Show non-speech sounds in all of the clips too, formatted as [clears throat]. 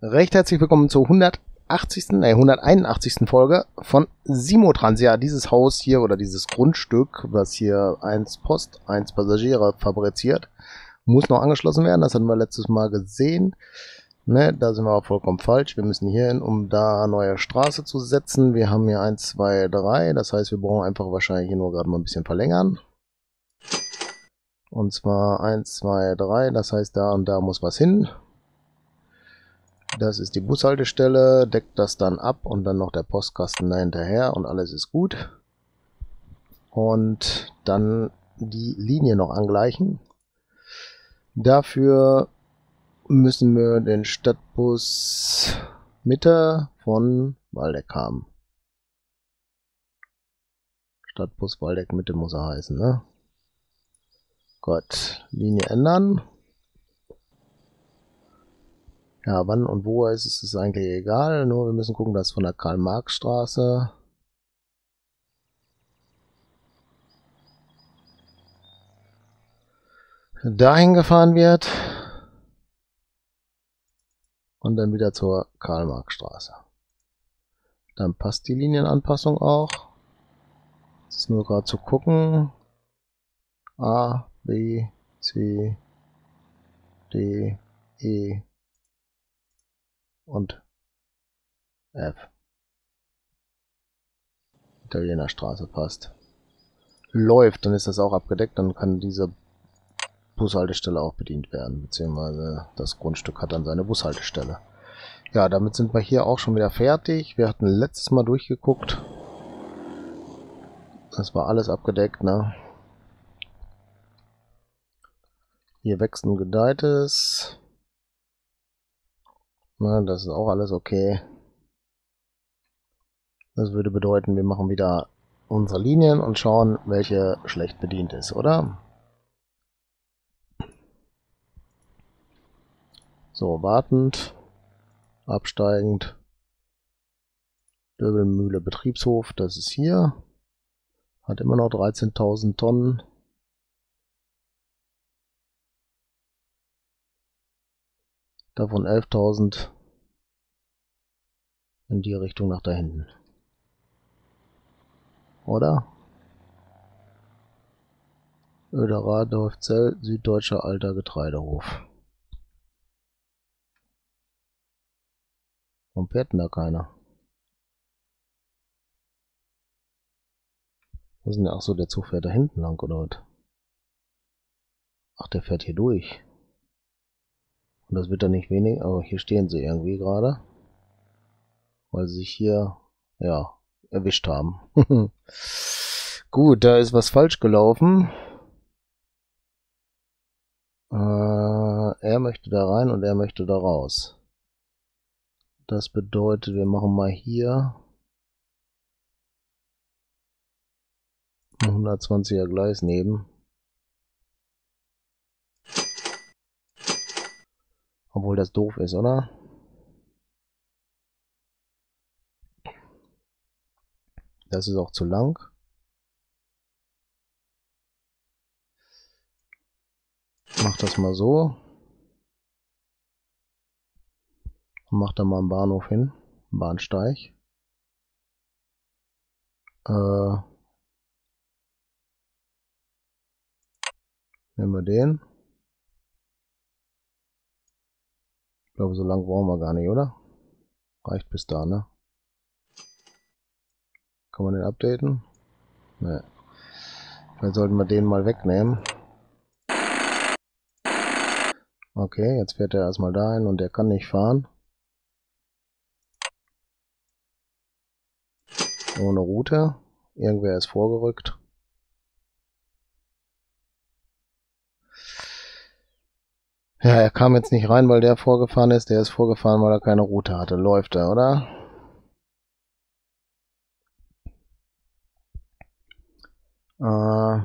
Recht herzlich willkommen zur 180. Nee, 181. Folge von Simotrans. Ja, dieses Haus hier oder dieses Grundstück, was hier eins Post, eins Passagiere fabriziert, muss noch angeschlossen werden. Das hatten wir letztes Mal gesehen. Ne, da sind wir aber vollkommen falsch. Wir müssen hier hin, um da neue Straße zu setzen. Wir haben hier 1, 2, 3. Das heißt, wir brauchen einfach wahrscheinlich hier nur gerade mal ein bisschen verlängern. Und zwar 1, 2, 3. Das heißt, da und da muss was hin. Das ist die Bushaltestelle, deckt das dann ab und dann noch der Postkasten dahinterher und alles ist gut. Und dann die Linie noch angleichen. Dafür müssen wir den Stadtbus Mitte von Waldeck haben. Stadtbus Waldeck Mitte muss er heißen, ne? Gott, Linie ändern. Ja, wann und wo er ist, ist es eigentlich egal. Nur wir müssen gucken, dass von der Karl-Marx-Straße dahin gefahren wird und dann wieder zur Karl-Marx-Straße. Dann passt die Linienanpassung auch. Es ist nur gerade zu gucken. A, B, C, D, E, und F. Italiener Straße passt. Läuft, dann ist das auch abgedeckt, dann kann diese Bushaltestelle auch bedient werden, beziehungsweise das Grundstück hat dann seine Bushaltestelle. Ja, damit sind wir hier auch schon wieder fertig. Wir hatten letztes Mal durchgeguckt. Das war alles abgedeckt, ne? Hier wächst und gedeiht es. Na, das ist auch alles okay. Das würde bedeuten, wir machen wieder unsere Linien und schauen, welche schlecht bedient ist, oder? So, wartend, absteigend. Döbelmühle Betriebshof, das ist hier. Hat immer noch 13.000 Tonnen. Davon 11.000 in die Richtung nach da hinten. Oder? Öderer Dorfzell, Süddeutscher Alter Getreidehof. Warum fährt denn da keiner? Wo ist denn der? Achso, der Zug fährt da hinten lang, oder was? Ach, der fährt hier durch. Und das wird dann nicht wenig, aber hier stehen sie irgendwie gerade. Weil sie sich hier, ja, erwischt haben. [laughs] Gut, da ist was falsch gelaufen. Äh, er möchte da rein und er möchte da raus. Das bedeutet, wir machen mal hier ein 120er Gleis neben. Obwohl das doof ist, oder? Das ist auch zu lang. Mach das mal so. Mach da mal einen Bahnhof hin. Bahnsteig. Äh, nehmen wir den. glaube, so lang brauchen wir gar nicht, oder? Reicht bis da, ne? Kann man den updaten? Ne. Vielleicht sollten wir den mal wegnehmen. Okay, jetzt fährt er erstmal dahin und der kann nicht fahren. Ohne Route. Irgendwer ist vorgerückt. Ja, er kam jetzt nicht rein, weil der vorgefahren ist. Der ist vorgefahren, weil er keine Route hatte. Läuft er, oder? Äh,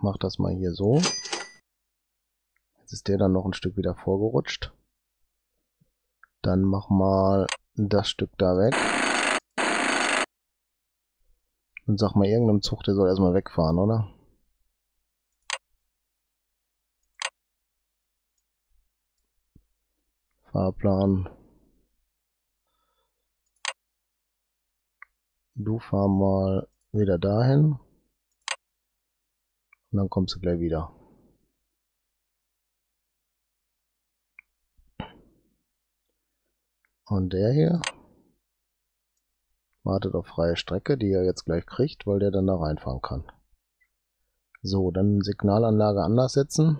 mach das mal hier so. Jetzt ist der dann noch ein Stück wieder vorgerutscht. Dann mach mal das Stück da weg. Und sag mal irgendeinem Zug, der soll erstmal wegfahren, oder? Fahrplan. Du fahr mal wieder dahin. Und dann kommst du gleich wieder. Und der hier wartet auf freie Strecke, die er jetzt gleich kriegt, weil der dann da reinfahren kann. So, dann Signalanlage anders setzen.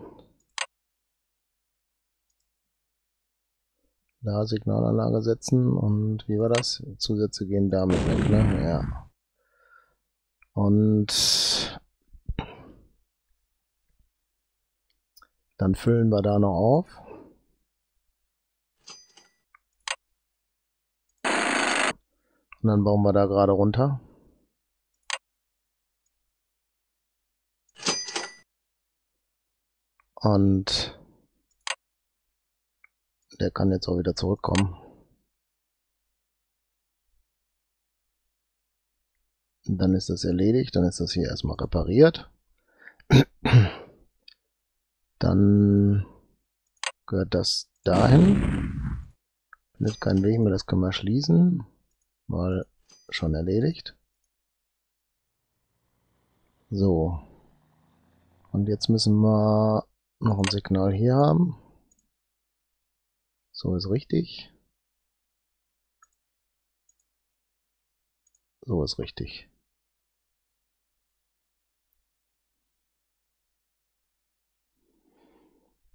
Da Signalanlage setzen und wie war das? Zusätze gehen damit weg, ne? Ja. Und dann füllen wir da noch auf. Und dann bauen wir da gerade runter. Und der kann jetzt auch wieder zurückkommen. Und dann ist das erledigt, dann ist das hier erstmal repariert. [clears throat] Dann gehört das dahin. Findet keinen Weg mehr, das können wir schließen mal schon erledigt. So. Und jetzt müssen wir noch ein Signal hier haben. So ist richtig. So ist richtig.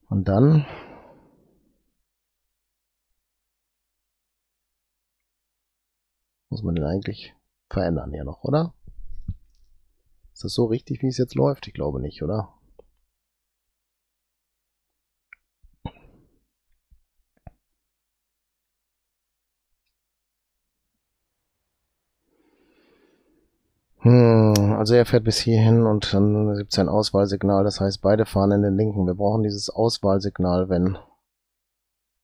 Und dann muss man den eigentlich verändern hier noch, oder? Ist das so richtig, wie es jetzt läuft? Ich glaube nicht, oder? Hm, also er fährt bis hierhin und dann gibt es ein Auswahlsignal, das heißt beide fahren in den linken. Wir brauchen dieses Auswahlsignal, wenn...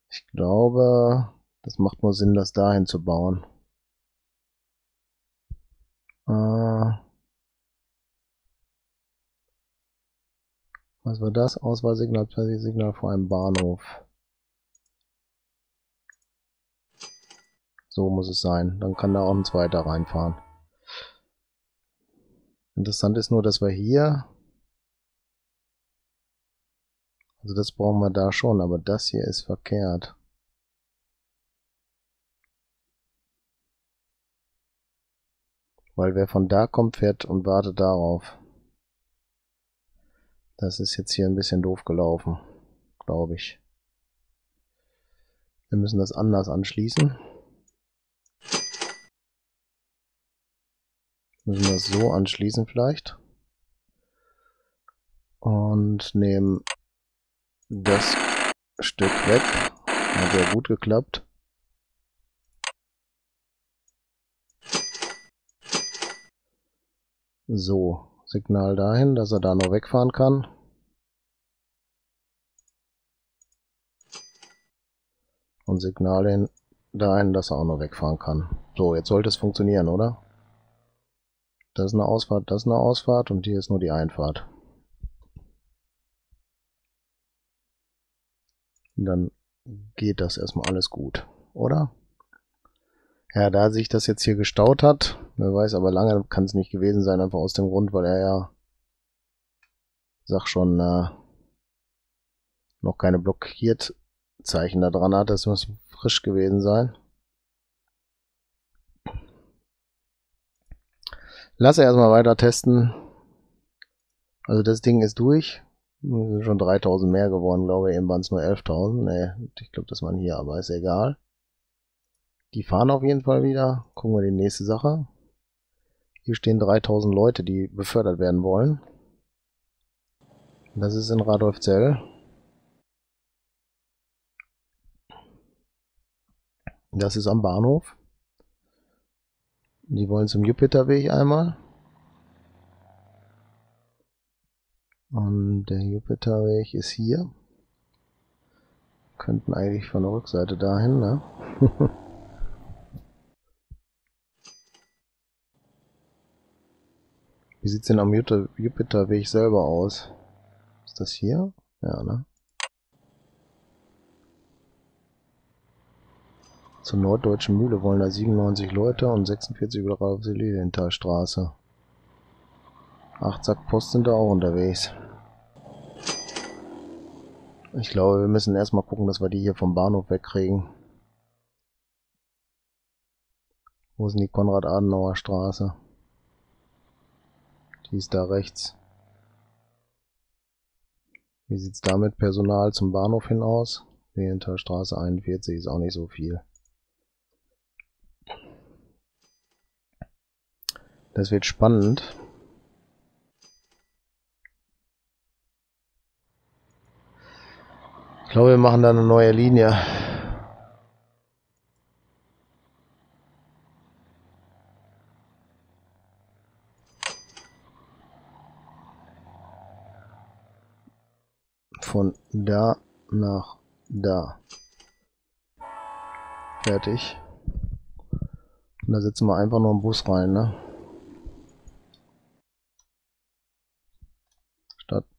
Ich glaube, das macht nur Sinn, das dahin zu bauen. Äh, was war das? Auswahlsignal, Signal vor einem Bahnhof. So muss es sein. Dann kann da auch ein zweiter reinfahren. Interessant ist nur, dass wir hier... Also das brauchen wir da schon, aber das hier ist verkehrt. Weil wer von da kommt, fährt und wartet darauf. Das ist jetzt hier ein bisschen doof gelaufen, glaube ich. Wir müssen das anders anschließen. Müssen wir so anschließen vielleicht. Und nehmen das Stück weg. Hat sehr gut geklappt. So, Signal dahin, dass er da noch wegfahren kann. Und Signal hin, dahin, dass er auch noch wegfahren kann. So, jetzt sollte es funktionieren, oder? Das ist eine Ausfahrt, das ist eine Ausfahrt und hier ist nur die Einfahrt. Und dann geht das erstmal alles gut, oder? Ja, da sich das jetzt hier gestaut hat, wer weiß, aber lange kann es nicht gewesen sein, einfach aus dem Grund, weil er ja, sag schon, äh, noch keine blockiert Zeichen da dran hat. Das muss frisch gewesen sein. Lass erstmal weiter testen. Also das Ding ist durch. Sind schon 3000 mehr geworden, glaube ich. Eben waren es nur 11.000. Nee, ich glaube, das waren hier, aber ist egal. Die fahren auf jeden Fall wieder. Gucken wir die nächste Sache. Hier stehen 3000 Leute, die befördert werden wollen. Das ist in Radolfzell. Das ist am Bahnhof. Die wollen zum Jupiterweg einmal. Und der Jupiterweg ist hier. Könnten eigentlich von der Rückseite dahin, ne? [laughs] Wie sieht's denn am Jupiterweg selber aus? Ist das hier? Ja, ne? Zur Norddeutschen Mühle wollen da 97 Leute und 46 wieder auf die Lilienthalstraße. Acht Sack Post sind da auch unterwegs. Ich glaube, wir müssen erstmal gucken, dass wir die hier vom Bahnhof wegkriegen. Wo ist denn die Konrad-Adenauer Straße? Die ist da rechts. Wie sieht's da mit Personal zum Bahnhof hin aus? Straße 41 ist auch nicht so viel. Das wird spannend. Ich glaube, wir machen da eine neue Linie. Von da nach da. Fertig. Und da setzen wir einfach nur einen Bus rein, ne?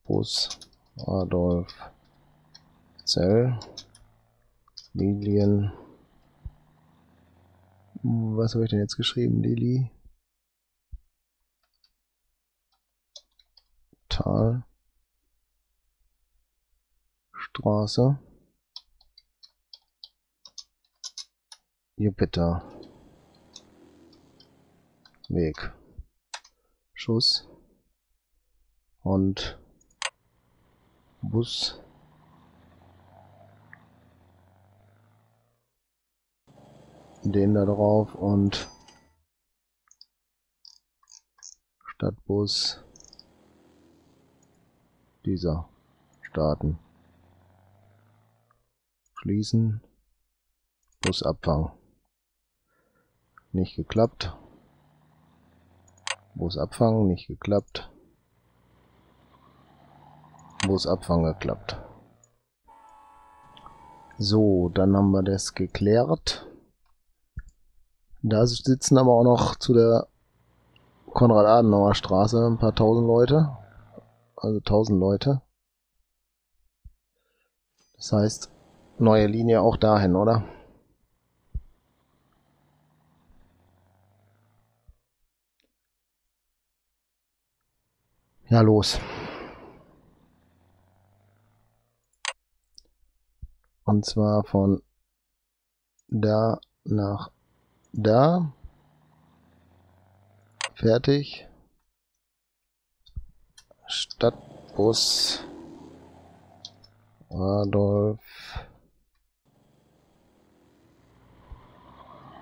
Stadtbus Adolf Zell Lilien. Was habe ich denn jetzt geschrieben? Lili? Tal? Straße? Jupiter? Weg. Schuss. Und Bus. Den da drauf und Stadtbus. Dieser starten. Schließen. Busabfang. Nicht geklappt. Busabfang nicht geklappt Busabfang geklappt so dann haben wir das geklärt da sitzen aber auch noch zu der Konrad-Adenauer Straße ein paar tausend Leute. Also tausend Leute. Das heißt, neue Linie auch dahin, oder? Ja, los. Und zwar von da nach da. Fertig. Stadtbus. Adolf.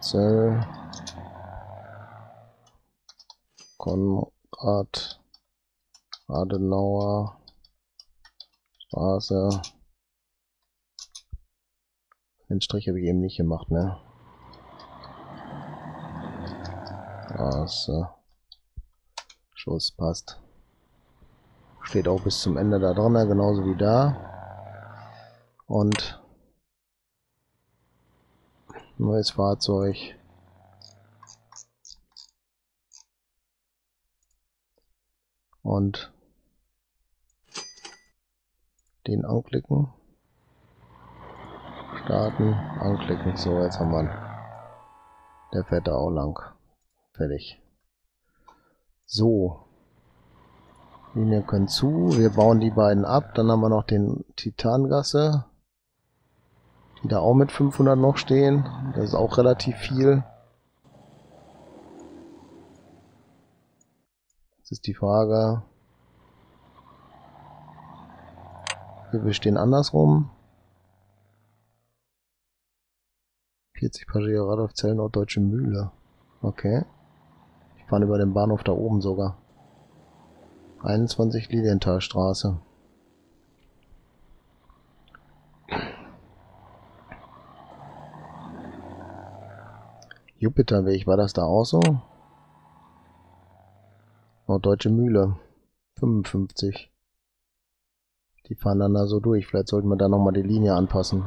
Zell. Konrad. Adenauer. Straße. Den Strich habe ich eben nicht gemacht, ne? Straße. Schuss passt. Steht auch bis zum Ende da drin, genauso wie da. Und neues Fahrzeug. Und den anklicken. Starten, anklicken. So, jetzt haben wir ihn. Der fährt da auch lang. Fertig. So. Linie können zu. Wir bauen die beiden ab. Dann haben wir noch den Titangasse. Die da auch mit 500 noch stehen. Das ist auch relativ viel. Jetzt ist die Frage. wir stehen andersrum. 40 Passagiere auf Zellen Deutsche Mühle. Okay fahren über den Bahnhof da oben sogar. 21 Lilienthalstraße. Jupiterweg, war das da auch so? Norddeutsche Mühle. 55. Die fahren dann da so durch. Vielleicht sollten wir da nochmal die Linie anpassen.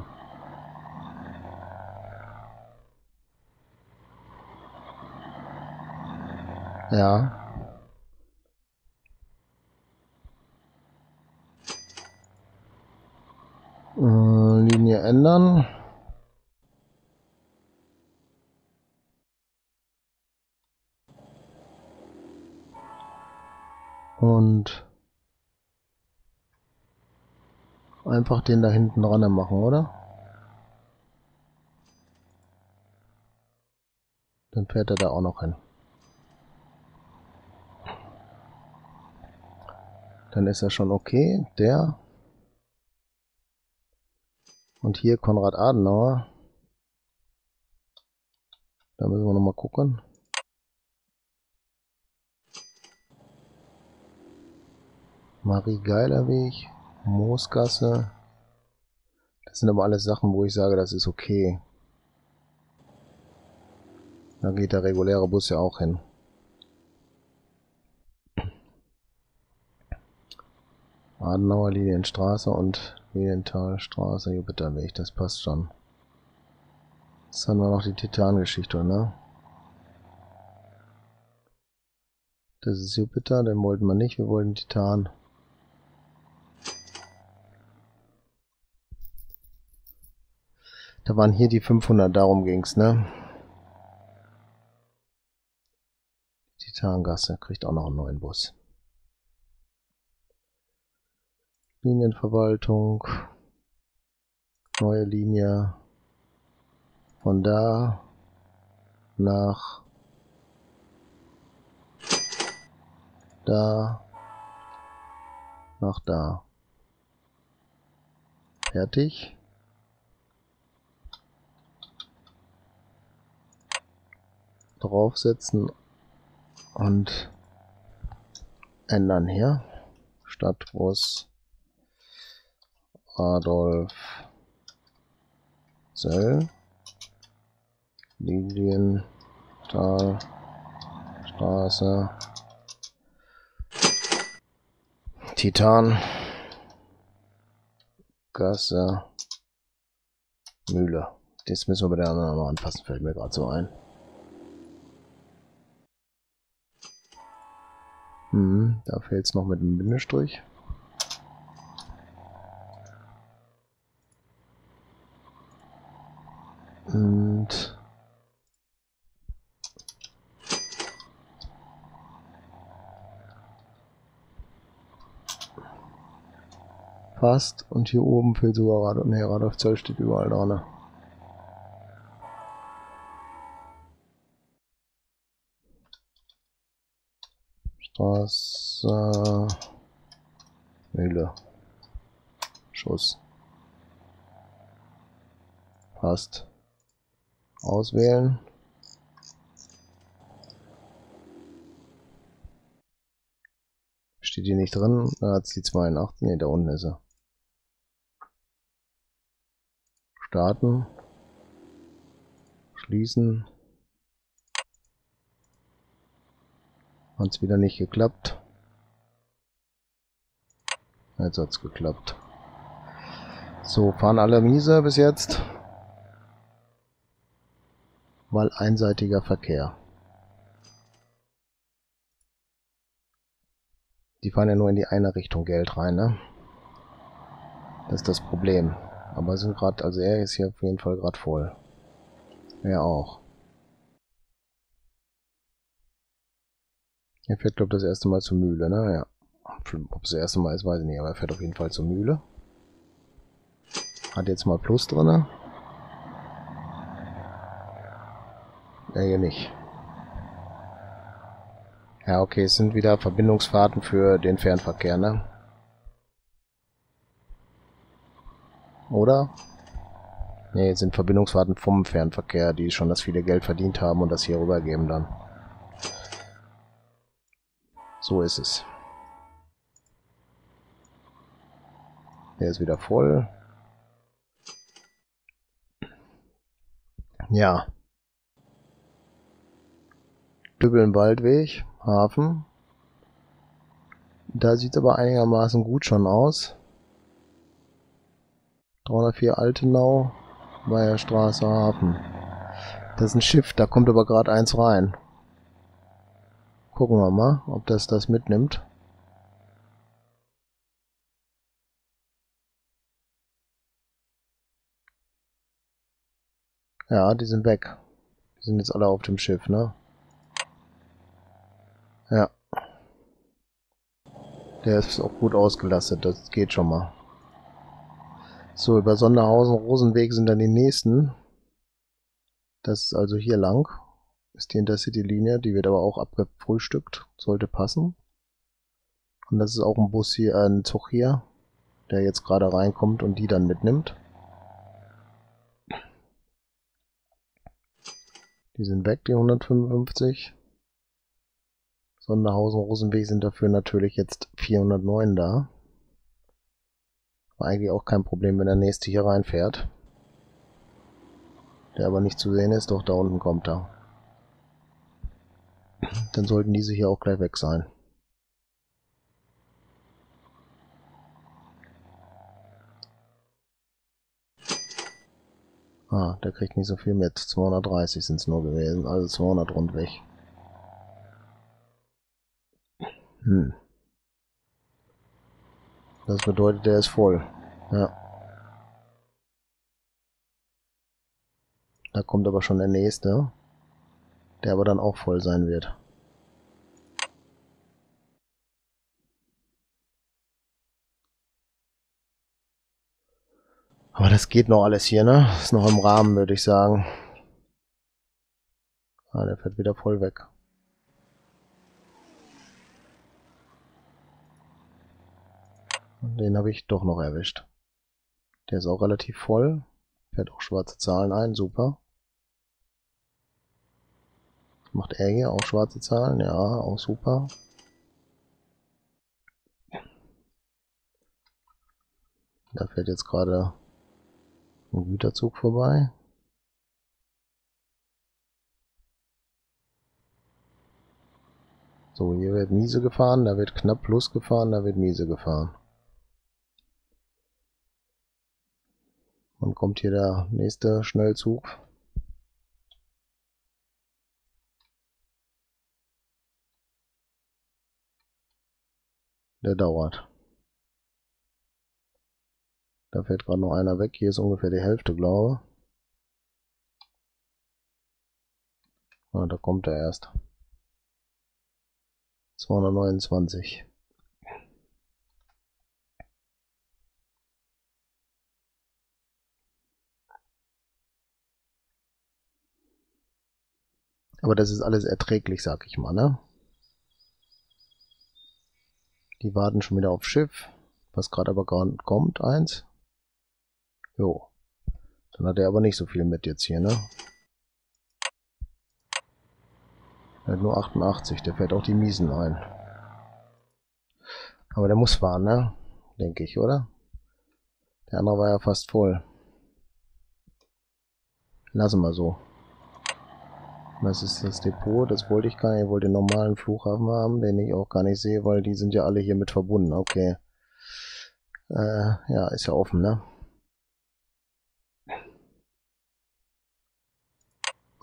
Ja. Äh, Linie ändern. Und einfach den da hinten ran machen, oder? Dann fährt er da auch noch hin. Dann ist er schon okay. Der. Und hier Konrad Adenauer. Da müssen wir nochmal gucken. Marie Geilerweg, Moosgasse. Das sind aber alles Sachen, wo ich sage, das ist okay. Da geht der reguläre Bus ja auch hin. Adenauer Linienstraße und Lilienthalstraße, Jupiterweg, das passt schon. Jetzt haben wir noch die Titan-Geschichte, ne? Das ist Jupiter, den wollten wir nicht, wir wollten Titan. Da waren hier die 500, darum ging's, ne? Titangasse kriegt auch noch einen neuen Bus. Linienverwaltung. Neue Linie von da nach da nach da. Fertig. Draufsetzen und ändern hier. Stadtbus Adolf Söll. Lilienthal Straße Titan Gasse Mühle. Das müssen wir bei der anderen mal anpassen, fällt mir gerade so ein. Hm, da fehlt es noch mit einem Bindestrich. Und fast. Und hier oben fehlt sogar Rad und nee, Radolf Zoll steht überall dran. Straße. Mühle. Schuss. Passt. Auswählen. Steht hier nicht drin. Da hat es die 82. Ne, da unten ist er. Starten. Schließen. Hat es wieder nicht geklappt. Jetzt hat es geklappt. So, fahren alle miese bis jetzt weil einseitiger Verkehr. Die fahren ja nur in die eine Richtung Geld rein, ne? Das ist das Problem. Aber sind gerade, also er ist hier auf jeden Fall gerade voll. Er auch. Er fährt, glaube ich, das erste Mal zur Mühle, ne? Ja. Ob es das erste Mal ist, weiß ich nicht, aber er fährt auf jeden Fall zur Mühle. Hat jetzt mal Plus drinne. Ja, hier nicht. Ja, okay, es sind wieder Verbindungsfahrten für den Fernverkehr, ne? Oder? Ne, sind Verbindungsfahrten vom Fernverkehr, die schon das viele Geld verdient haben und das hier rübergeben dann. So ist es. Der ist wieder voll. Ja. Dübbeln-Waldweg, Hafen. Da sieht es aber einigermaßen gut schon aus. 304 Altenau, Weiherstraße, Hafen. Das ist ein Schiff, da kommt aber gerade eins rein. Gucken wir mal, ob das das mitnimmt. Ja, die sind weg. Die sind jetzt alle auf dem Schiff, ne? Ja. Der ist auch gut ausgelastet, das geht schon mal. So, über Sonderhausen, Rosenweg sind dann die nächsten. Das ist also hier lang. Ist die Intercity-Linie, die wird aber auch abgefrühstückt. Sollte passen. Und das ist auch ein Bus hier, ein Zug hier, der jetzt gerade reinkommt und die dann mitnimmt. Die sind weg, die 155. Sonderhausen, Rosenweg sind dafür natürlich jetzt 409 da. War eigentlich auch kein Problem, wenn der nächste hier reinfährt. Der aber nicht zu sehen ist, doch da unten kommt er. Dann sollten diese hier auch gleich weg sein. Ah, der kriegt nicht so viel mit. 230 sind es nur gewesen, also 200 rund weg. Hm. Das bedeutet, der ist voll. Ja. Da kommt aber schon der nächste, der aber dann auch voll sein wird. Aber das geht noch alles hier, ne? Ist noch im Rahmen, würde ich sagen. Ah, der fährt wieder voll weg. Den habe ich doch noch erwischt. Der ist auch relativ voll. Fährt auch schwarze Zahlen ein, super. Macht er hier auch schwarze Zahlen? Ja, auch super. Da fährt jetzt gerade ein Güterzug vorbei. So, hier wird miese gefahren, da wird knapp plus gefahren, da wird miese gefahren. Dann kommt hier der nächste Schnellzug. Der dauert. Da fährt gerade noch einer weg. Hier ist ungefähr die Hälfte, glaube ah, da kommt er erst. 229. Aber das ist alles erträglich, sag ich mal, ne? Die warten schon wieder auf Schiff, was gerade aber gerade kommt, eins. Jo. Dann hat er aber nicht so viel mit jetzt hier, ne? Er hat nur 88, der fährt auch die Miesen ein. Aber der muss fahren, ne? Denke ich, oder? Der andere war ja fast voll. Lassen wir so. Das ist das Depot, das wollte ich gar nicht. Ich wollte den normalen Flughafen haben, den ich auch gar nicht sehe, weil die sind ja alle hier mit verbunden. Okay. Äh, ja, ist ja offen, ne?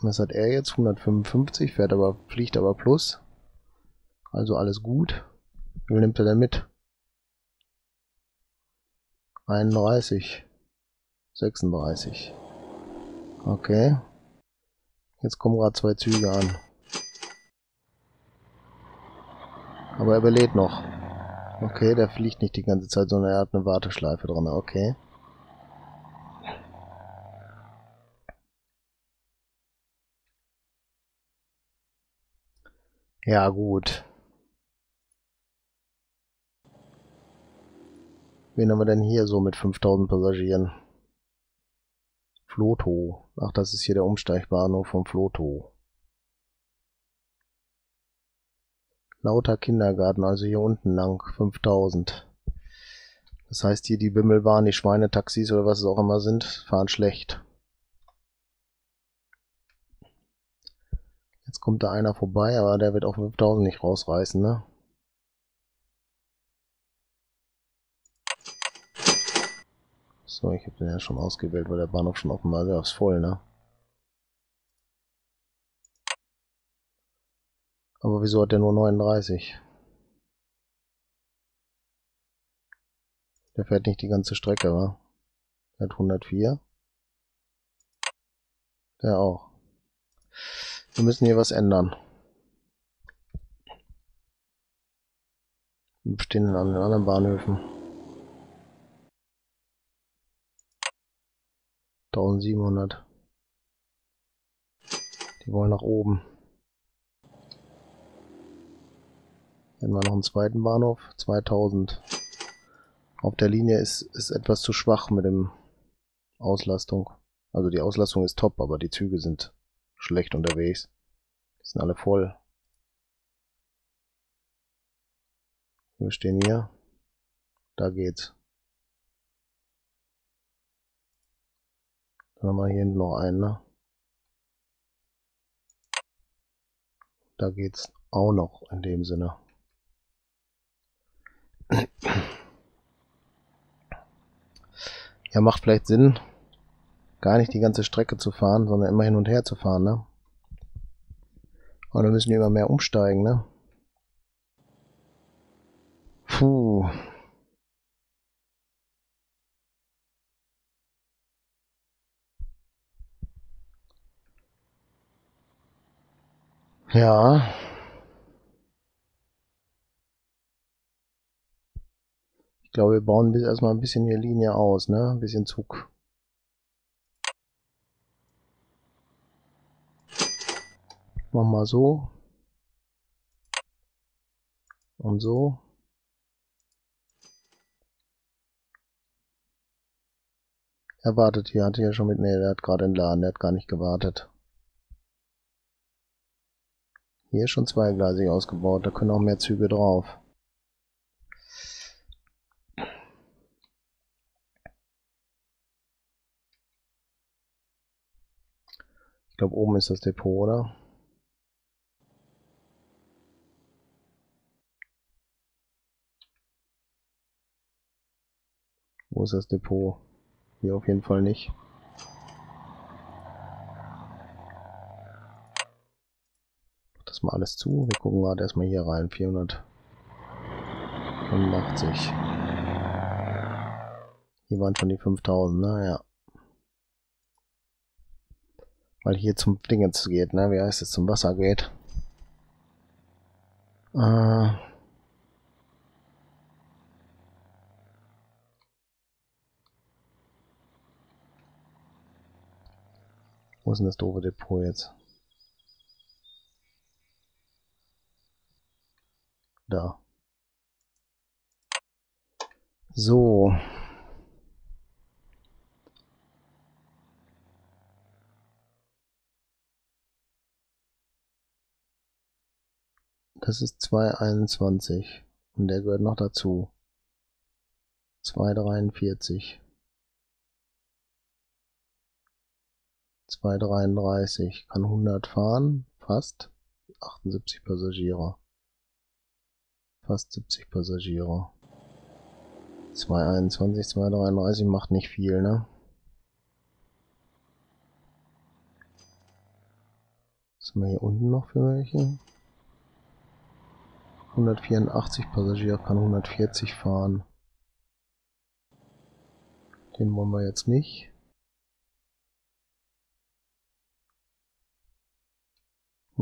Was hat er jetzt? 155, fährt aber, fliegt aber plus. Also alles gut. Wie nimmt er denn mit? 31. 36. Okay. Jetzt kommen gerade zwei Züge an. Aber er überlebt noch. Okay, der fliegt nicht die ganze Zeit, sondern er hat eine Warteschleife dran. Okay. Ja, gut. Wen haben wir denn hier so mit 5000 Passagieren? Floto. Ach, das ist hier der Umsteigbahnhof vom Floto. Lauter Kindergarten, also hier unten lang, 5000. Das heißt hier die Bimmelbahn, die Schweinetaxis oder was es auch immer sind, fahren schlecht. Jetzt kommt da einer vorbei, aber der wird auch 5000 nicht rausreißen, ne? So, ich habe den ja schon ausgewählt, weil der Bahnhof schon offen war. Der ist voll, ne? Aber wieso hat der nur 39? Der fährt nicht die ganze Strecke, wa? Der hat 104. Der auch. Wir müssen hier was ändern. Stehen an den anderen Bahnhöfen. 1700. Die wollen nach oben. Haben wir noch einen zweiten Bahnhof. 2000. Auf der Linie ist, ist etwas zu schwach mit dem Auslastung. Also die Auslastung ist top, aber die Züge sind schlecht unterwegs. Die sind alle voll. Wir stehen hier. Da geht's. Dann wir hier hinten noch einen, ne? Da geht's auch noch in dem Sinne. Ja, macht vielleicht Sinn, gar nicht die ganze Strecke zu fahren, sondern immer hin und her zu fahren, ne? Und dann müssen die immer mehr umsteigen, ne? Puh. Ja. Ich glaube, wir bauen bis erstmal ein bisschen die Linie aus, ne? Ein bisschen Zug. Machen wir so. Und so. Er wartet hier, hatte ja schon mit, ne, der hat gerade entladen, der hat gar nicht gewartet. Hier ist schon zweigleisig ausgebaut, da können auch mehr Züge drauf. Ich glaube, oben ist das Depot, oder? Wo ist das Depot? Hier auf jeden Fall nicht. Das mal alles zu. Wir gucken gerade erstmal hier rein. 485. Hier waren schon die 5000, naja. Weil hier zum Dingens geht, ne? Wie heißt es? Zum Wasser geht. Äh. Wo ist denn das doofe Depot jetzt? Da. So. Das ist 2,21 und der gehört noch dazu. 2,43. 2,33. Kann 100 fahren. Fast. 78 Passagiere. Fast 70 Passagiere. 2,21, 2,33 macht nicht viel, ne? Was haben wir hier unten noch für welche? 184 Passagiere kann 140 fahren. Den wollen wir jetzt nicht.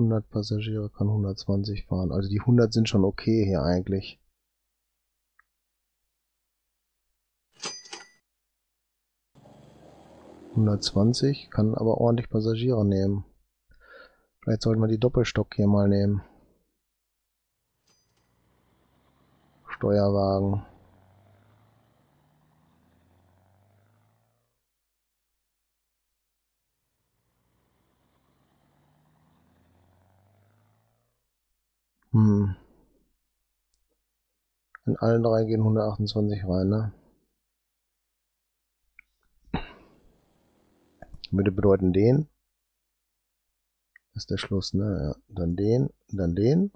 100 Passagiere kann 120 fahren. Also die 100 sind schon okay hier eigentlich. ...120, kann aber ordentlich Passagiere nehmen. Vielleicht sollten wir die Doppelstock hier mal nehmen. Steuerwagen. Hm. In allen drei gehen 128 rein, ne? Würde bedeuten den. Das ist der Schluss, ne? Ja. Dann den, dann den.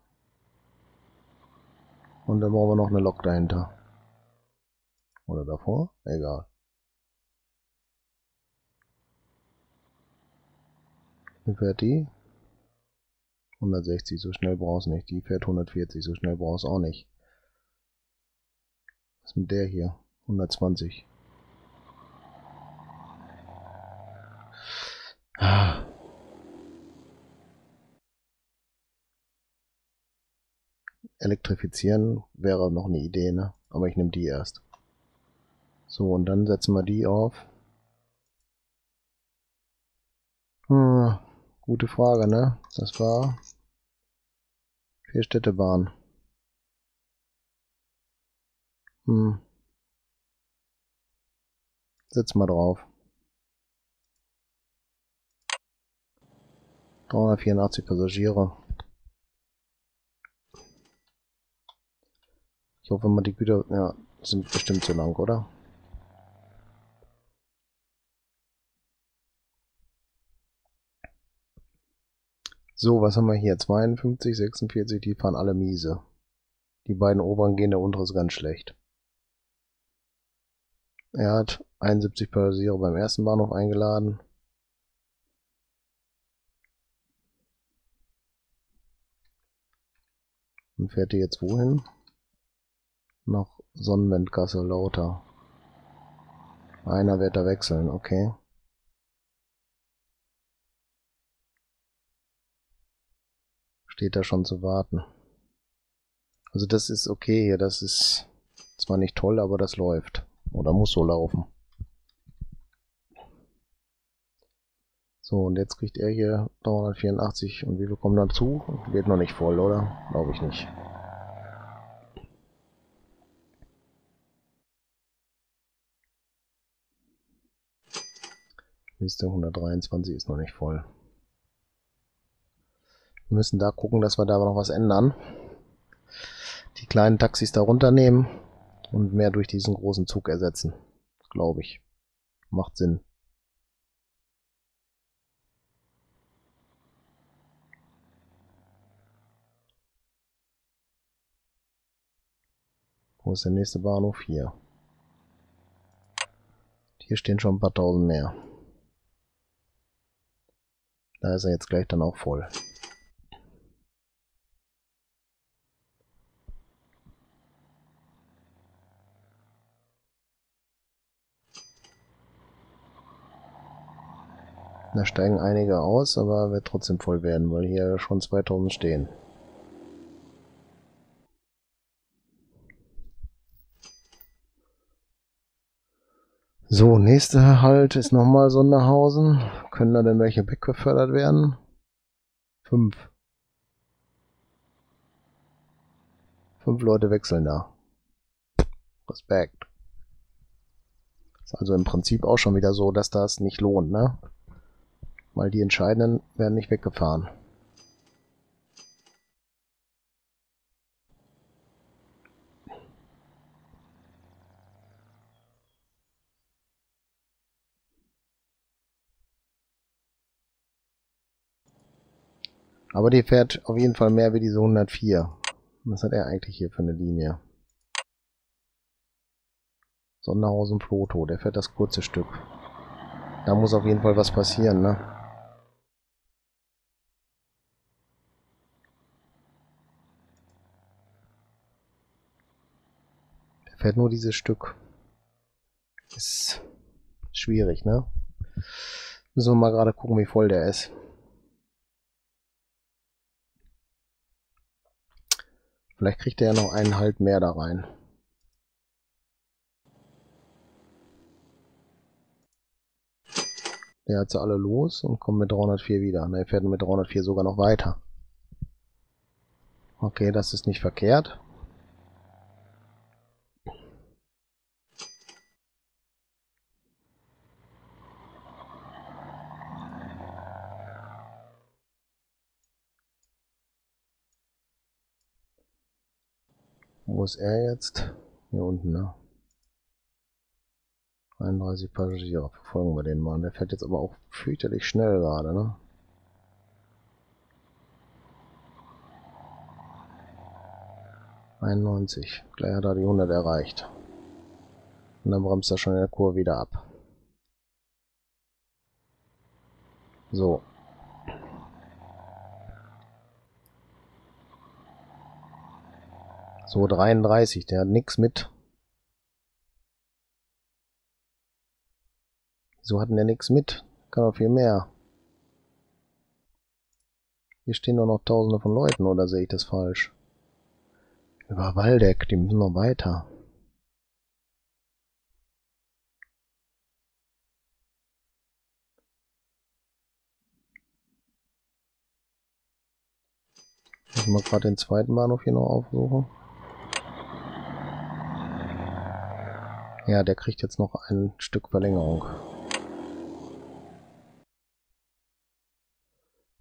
Und dann brauchen wir noch eine Lok dahinter. Oder davor? Egal. Wie fährt die? 160, so schnell brauchst du nicht. Die fährt 140, so schnell brauchst du auch nicht. Was ist mit der hier? 120. Ah. elektrifizieren wäre noch eine Idee, ne? Aber ich nehme die erst. So, und dann setzen wir die auf. Hm, gute Frage, ne? Das war vier Städtebahn. Hm. Setz mal drauf. 384 Passagiere. Ich hoffe mal die Güter, ja, sind bestimmt zu lang, oder? So, was haben wir hier? 52, 46, die fahren alle miese. Die beiden oberen gehen, der untere ist ganz schlecht. Er hat 71 Passagiere beim ersten Bahnhof eingeladen. Und fährt die jetzt wohin? Nach Sonnenwendgasse lauter. Einer wird da wechseln, okay. Steht da schon zu warten. Also das ist okay hier, das ist zwar nicht toll, aber das läuft. Oder muss so laufen. So, und jetzt kriegt er hier 384 und wie viel kommen dazu? Wird noch nicht voll, oder? Glaube ich nicht. Liste 123 ist noch nicht voll. Wir müssen da gucken, dass wir da noch was ändern. Die kleinen Taxis da runternehmen und mehr durch diesen großen Zug ersetzen. Glaube ich. Macht Sinn. Wo ist der nächste Bahnhof? Hier. Hier stehen schon ein paar tausend mehr. Da ist er jetzt gleich dann auch voll. Da steigen einige aus, aber wird trotzdem voll werden, weil hier schon 2000 stehen. So, nächster Halt ist nochmal Sonderhausen. Können da denn welche wegbefördert werden? Fünf. Fünf Leute wechseln da. Respekt. Ist also im Prinzip auch schon wieder so, dass das nicht lohnt, ne? Weil die Entscheidenden werden nicht weggefahren. Aber die fährt auf jeden Fall mehr wie diese 104. Was hat er eigentlich hier für eine Linie? Sonderhausen Ploto, der fährt das kurze Stück. Da muss auf jeden Fall was passieren, ne? Der fährt nur dieses Stück. Ist schwierig, ne? Müssen wir mal gerade gucken, wie voll der ist. Vielleicht kriegt er ja noch einen Halt mehr da rein. Der hat sie alle los und kommt mit 304 wieder. Ne, er fährt mit 304 sogar noch weiter. Okay, das ist nicht verkehrt. Wo ist er jetzt? Hier unten, ne? 31 Passagiere. Verfolgen wir den mal. Der fährt jetzt aber auch fürchterlich schnell gerade, ne? Einundneunzig. Gleich hat er die 100 erreicht. Und dann bremst er schon in der Kurve wieder ab. So. So, 33. Der hat nichts mit. Wieso hatten der nichts mit? Kann doch viel mehr. Hier stehen doch noch tausende von Leuten, oder sehe ich das falsch? Über Waldeck, die müssen noch weiter. Ich mal gerade den zweiten Bahnhof hier noch aufsuchen. Ja, der kriegt jetzt noch ein Stück Verlängerung.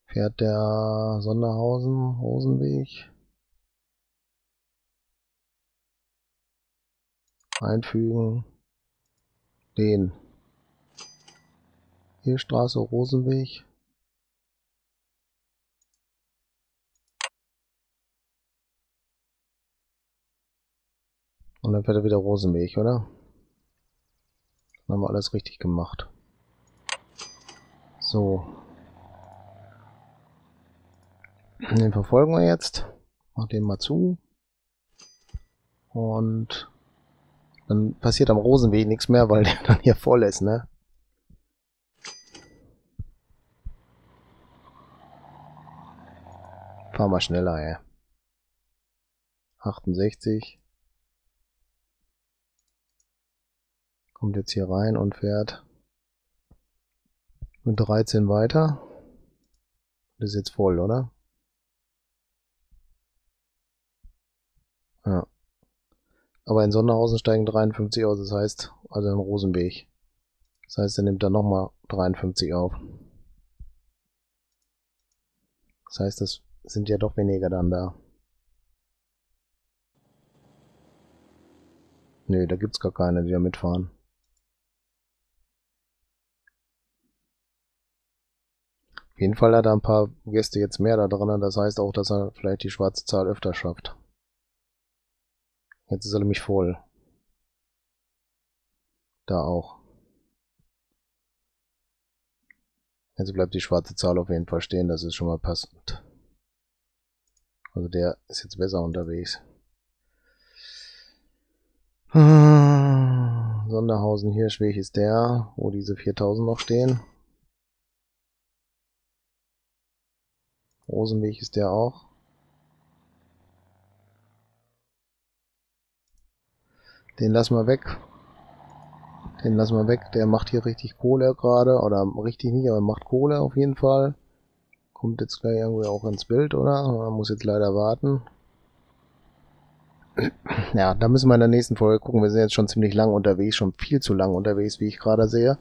Fährt der Sonderhausen, Rosenweg. Einfügen. Den. Hier Straße, Rosenweg. Und dann fährt er wieder Rosenweg, oder? Dann haben wir alles richtig gemacht. So. Den verfolgen wir jetzt. Mach den mal zu. Und dann passiert am Rosenweg nichts mehr, weil der [laughs] dann hier voll ist, ne? Fahr mal schneller, ey. 68. Kommt jetzt hier rein und fährt mit 13 weiter. Das ist jetzt voll, oder? Ja. Aber in Sonderhausen steigen 53 aus, das heißt, also in Rosenweg. Das heißt, er nimmt dann nochmal 53 auf. Das heißt, das sind ja doch weniger dann da. Nö, da gibt's gar keine, die da mitfahren. Auf jeden Fall hat er ein paar Gäste jetzt mehr da drin. Das heißt auch, dass er vielleicht die schwarze Zahl öfter schafft. Jetzt ist er nämlich voll. Da auch. Jetzt bleibt die schwarze Zahl auf jeden Fall stehen. Das ist schon mal passend. Also der ist jetzt besser unterwegs. Sonderhausen Hirschweg ist der, wo diese 4000 noch stehen. Rosenweg ist der auch. Den lassen wir weg. Den lassen wir weg. Der macht hier richtig Kohle gerade. Oder richtig nicht, aber macht Kohle auf jeden Fall. Kommt jetzt gleich irgendwie auch ins Bild, oder? Man muss jetzt leider warten. [clears throat] Ja, da müssen wir in der nächsten Folge gucken. Wir sind jetzt schon ziemlich lang unterwegs, schon viel zu lang unterwegs, wie ich gerade sehe.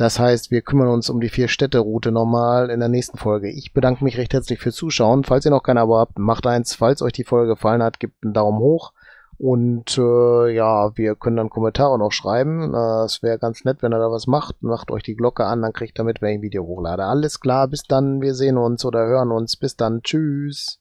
Das heißt, wir kümmern uns um die Vier-Städte-Route nochmal in der nächsten Folge. Ich bedanke mich recht herzlich fürs Zuschauen. Falls ihr noch kein Abo habt, macht eins. Falls euch die Folge gefallen hat, gebt einen Daumen hoch. Und äh, ja, wir können dann Kommentare noch schreiben. Äh, es wäre ganz nett, wenn ihr da was macht. Macht euch die Glocke an, dann kriegt ihr mit, wenn ich ein Video hochlade. Alles klar, bis dann. Wir sehen uns oder hören uns. Bis dann. Tschüss.